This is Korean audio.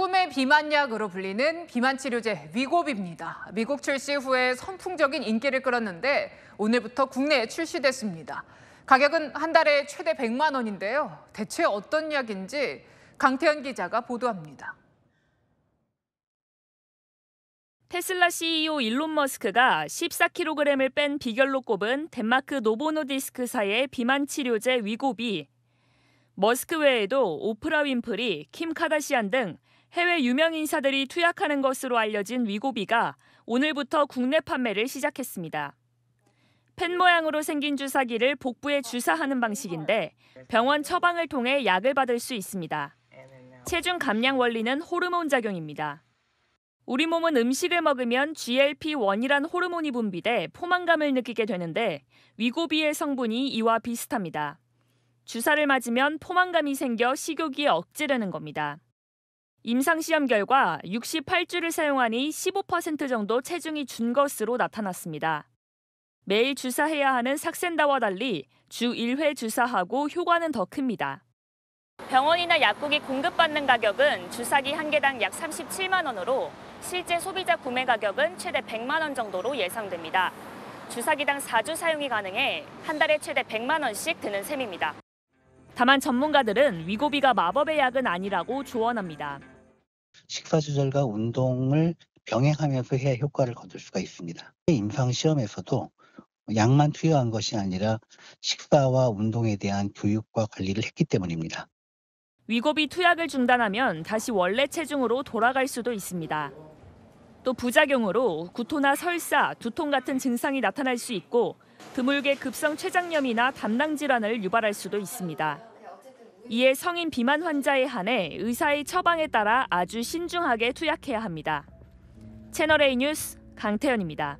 꿈의 비만약으로 불리는 비만 치료제 위고비입니다. 미국 출시 후에 선풍적인 인기를 끌었는데 오늘부터 국내에 출시됐습니다. 가격은 한 달에 최대 100만 원인데요. 대체 어떤 약인지 강태현 기자가 보도합니다. 테슬라 CEO 일론 머스크가 14kg을 뺀 비결로 꼽은 덴마크 노보노디스크사의 비만 치료제 위고비. 머스크 외에도 오프라 윈프리, 킴 카다시안 등 해외 유명 인사들이 투약하는 것으로 알려진 위고비가 오늘부터 국내 판매를 시작했습니다. 펜 모양으로 생긴 주사기를 복부에 주사하는 방식인데 병원 처방을 통해 약을 받을 수 있습니다. 체중 감량 원리는 호르몬 작용입니다. 우리 몸은 음식을 먹으면 GLP-1이란 호르몬이 분비돼 포만감을 느끼게 되는데 위고비의 성분이 이와 비슷합니다. 주사를 맞으면 포만감이 생겨 식욕이 억제되는 겁니다. 임상시험 결과 68주를 사용하니 15% 정도 체중이 준 것으로 나타났습니다. 매일 주사해야 하는 삭센다와 달리 주 1회 주사하고 효과는 더 큽니다. 병원이나 약국이 공급받는 가격은 주사기 한 개당 약 37만 원으로 실제 소비자 구매 가격은 최대 100만 원 정도로 예상됩니다. 주사기당 4주 사용이 가능해 한 달에 최대 100만 원씩 드는 셈입니다. 다만 전문가들은 위고비가 마법의 약은 아니라고 조언합니다. 식사 조절과 운동을 병행하면서 해야 효과를 거둘 수가 있습니다. 임상 시험에서도 약만 투여한 것이 아니라 식사와 운동에 대한 교육과 관리를 했기 때문입니다. 위고비 투약을 중단하면 다시 원래 체중으로 돌아갈 수도 있습니다. 또 부작용으로 구토나 설사, 두통 같은 증상이 나타날 수 있고 드물게 급성 췌장염이나 담낭 질환을 유발할 수도 있습니다. 이에 성인 비만 환자에 한해 의사의 처방에 따라 아주 신중하게 투약해야 합니다. 채널A 뉴스 강태현입니다.